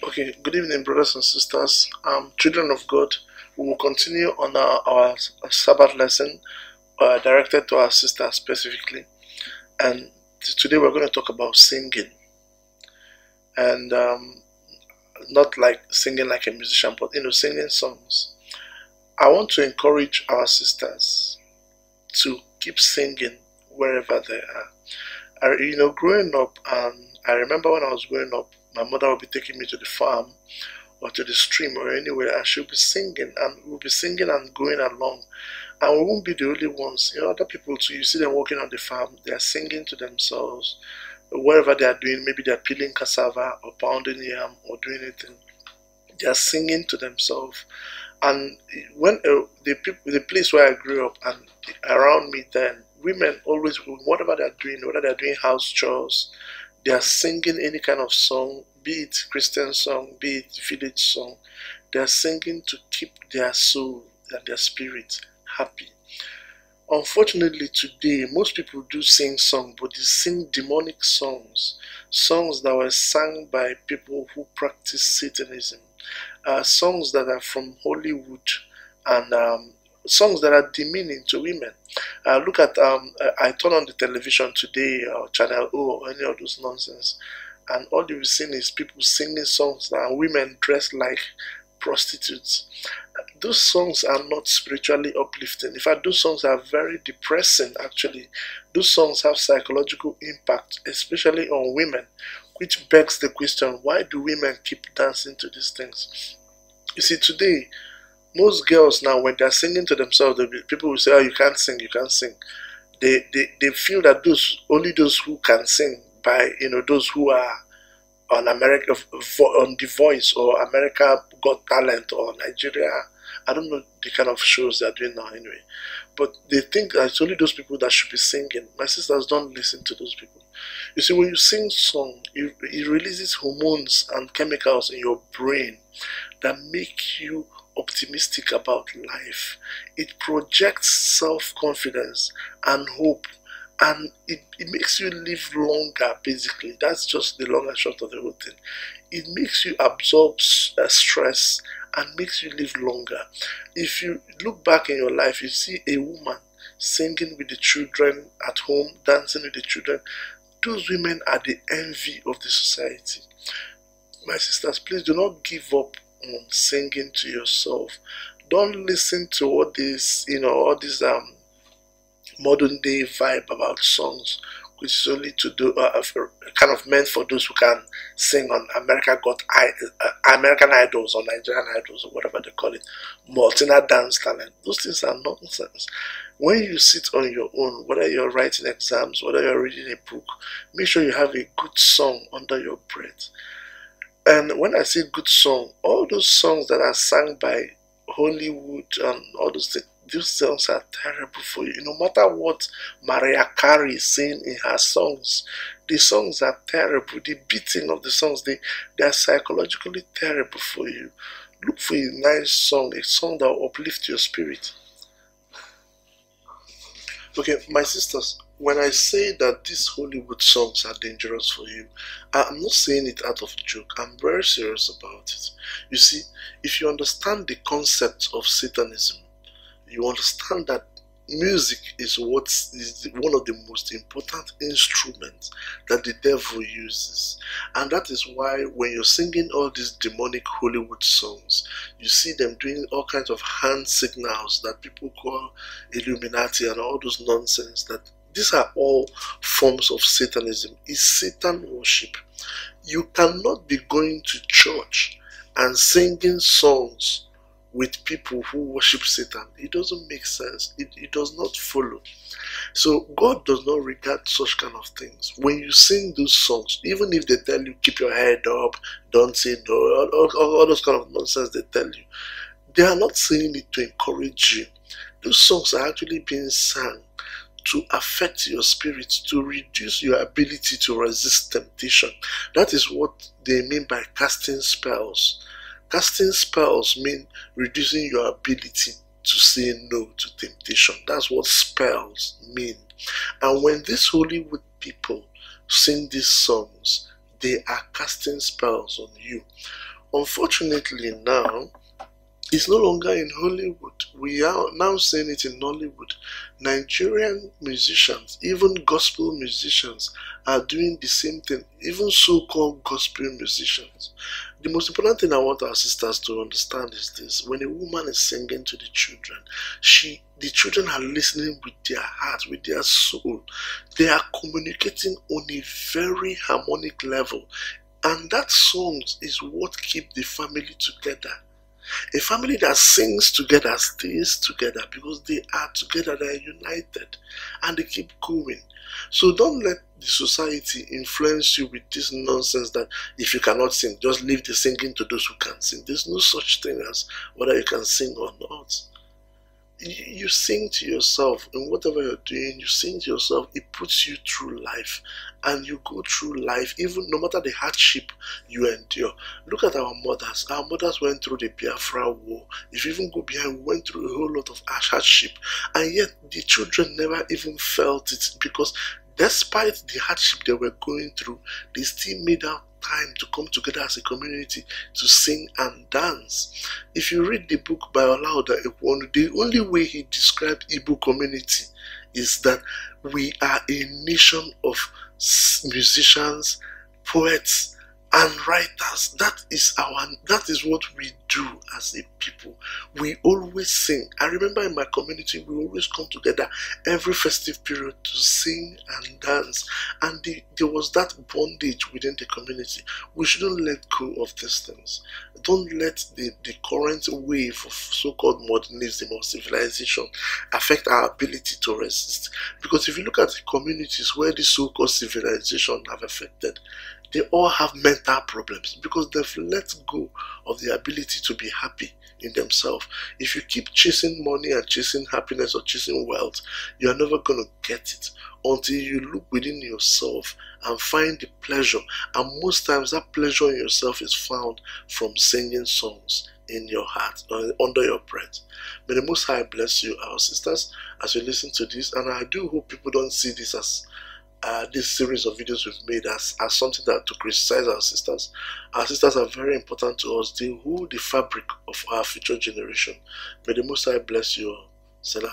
Okay, good evening, brothers and sisters. Um, children of God, we will continue on our, our Sabbath lesson uh, directed to our sisters specifically. And today we're going to talk about singing. And um, not like singing like a musician, but you know, singing songs. I want to encourage our sisters to keep singing wherever they are. I, you know, growing up, um, I remember when I was growing up, my mother would be taking me to the farm or to the stream or anywhere, and she'll be singing, and we'll be singing and going along. And we won't be the only ones. You know, other people too, you see them walking on the farm, they are singing to themselves. Whatever they are doing, maybe they're peeling cassava or pounding yam or doing anything, they are singing to themselves. And when uh, the the place where I grew up and around me then, women always, whatever they're doing, whether they're doing house chores, they are singing any kind of song, be it Christian song, be it village song. They are singing to keep their soul and their spirit happy. Unfortunately, today, most people do sing songs, but they sing demonic songs, songs that were sung by people who practice Satanism, uh, songs that are from Hollywood and um, songs that are demeaning to women. Uh, look at, um, I turn on the television today, or Channel O, or any of those nonsense, and all you've seen is people singing songs and women dressed like prostitutes. Those songs are not spiritually uplifting. In fact, those songs are very depressing, actually. Those songs have psychological impact, especially on women, which begs the question why do women keep dancing to these things? You see, today, most girls now when they're singing to themselves people will say oh you can't sing you can't sing they, they they feel that those only those who can sing by you know those who are on America on The Voice or America Got Talent or Nigeria. I don't know the kind of shows they're doing now anyway, but they think that it's only those people that should be singing. My sisters don't listen to those people. You see, when you sing song, it, it releases hormones and chemicals in your brain that make you optimistic about life. It projects self confidence and hope, and it, it makes you live longer, basically. That's just the long and short of the whole thing. It makes you absorb uh, stress and makes you live longer. If you look back in your life, you see a woman singing with the children at home, dancing with the children. Those women are the envy of the society. My sisters, please do not give up singing to yourself. Don't listen to all this, you know, all this um modern day vibe about songs, which is only to do uh, kind of meant for those who can sing on America Got I, uh, American Idols or Nigerian Idols or whatever they call it, Multina Dance Talent. Those things are nonsense. When you sit on your own, whether you're writing exams, whether you're reading a book, make sure you have a good song under your breath. And when I say good song, all those songs that are sung by Hollywood and all those things, songs are terrible for you. No matter what Mariah Carey is saying in her songs, the songs are terrible. The beating of the songs, they, they are psychologically terrible for you. Look for a nice song, a song that will uplift your spirit. Okay, my sisters, when I say that these Hollywood songs are dangerous for you, I'm not saying it out of joke. I'm very serious about it. You see, if you understand the concept of Satanism, you understand that music is what is one of the most important instruments that the devil uses and that is why when you're singing all these demonic hollywood songs you see them doing all kinds of hand signals that people call illuminati and all those nonsense that these are all forms of Satanism. It's Satan worship. You cannot be going to church and singing songs with people who worship Satan. It doesn't make sense. It, it does not follow. So God does not regard such kind of things. When you sing those songs, even if they tell you keep your head up, don't say no, all, all, all those kind of nonsense they tell you, they are not saying it to encourage you. Those songs are actually being sung to affect your spirit, to reduce your ability to resist temptation. That is what they mean by casting spells. Casting spells mean reducing your ability to say no to temptation. That's what spells mean. And when these Hollywood people sing these songs, they are casting spells on you. Unfortunately, now it's no longer in Hollywood. We are now seeing it in Nollywood. Nigerian musicians, even gospel musicians, are doing the same thing, even so called gospel musicians. The most important thing I want our sisters to understand is this when a woman is singing to the children, she the children are listening with their heart, with their soul. They are communicating on a very harmonic level. And that song is what keep the family together. A family that sings together stays together because they are together, they are united, and they keep going. So don't let the society influence you with this nonsense that if you cannot sing, just leave the singing to those who can sing. There's no such thing as whether you can sing or not you sing to yourself and whatever you're doing you sing to yourself it puts you through life. And you go through life even no matter the hardship you endure. Look at our mothers. Our mothers went through the biafra war. If you even go behind we went through a whole lot of hardship. And yet the children never even felt it because despite the hardship they were going through they still made out time to come together as a community to sing and dance. If you read the book by Equiano, the only way he described Igbo community is that we are a nation of musicians, poets, and writers. That is our that is what we do as a people. We always sing. I remember in my community we always come together every festive period to sing and dance. And the, there was that bondage within the community. We shouldn't let go of these things. Don't let the, the current wave of so-called modernism or civilization affect our ability to resist. Because if you look at the communities where the so-called civilization have affected, they all have mental problems because they've let go of the ability to be happy in themselves. If you keep chasing money and chasing happiness or chasing wealth, you are never going to get it until you look within yourself and find the pleasure. And most times, that pleasure in yourself is found from singing songs in your heart uh, under your breath. May the Most High bless you, our sisters, as you listen to this. And I do hope people don't see this as uh, this series of videos we've made as, as something that to criticize our sisters. Our sisters are very important to us. They hold the fabric of our future generation. May the Most High bless you. Salam.